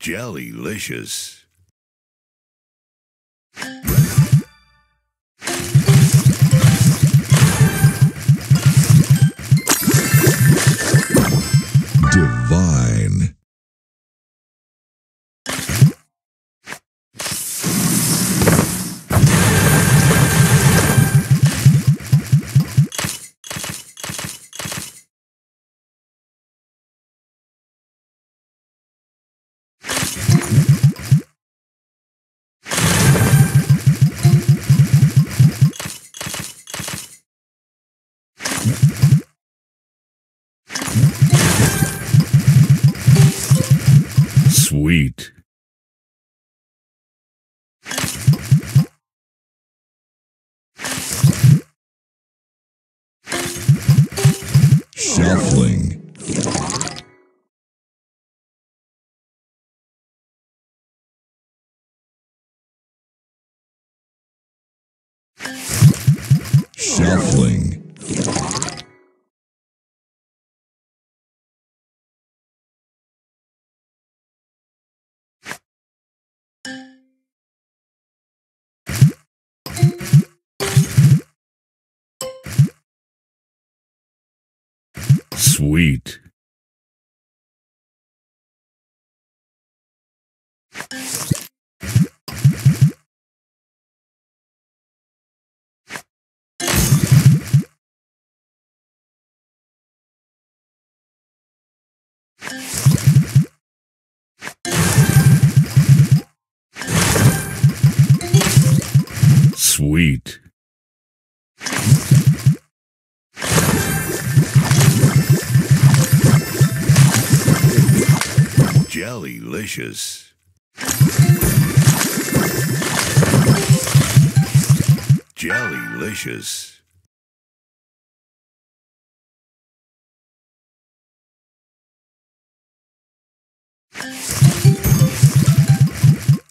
Jellylicious. Sweet. Shuffling. Shuffling. Sweet. Sweet. Jellylicious. Jellylicious.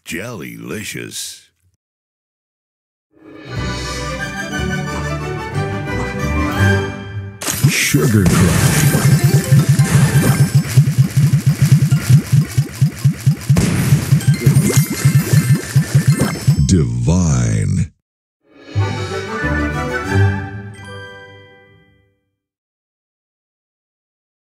Jellylicious. Sugar Crush. divine.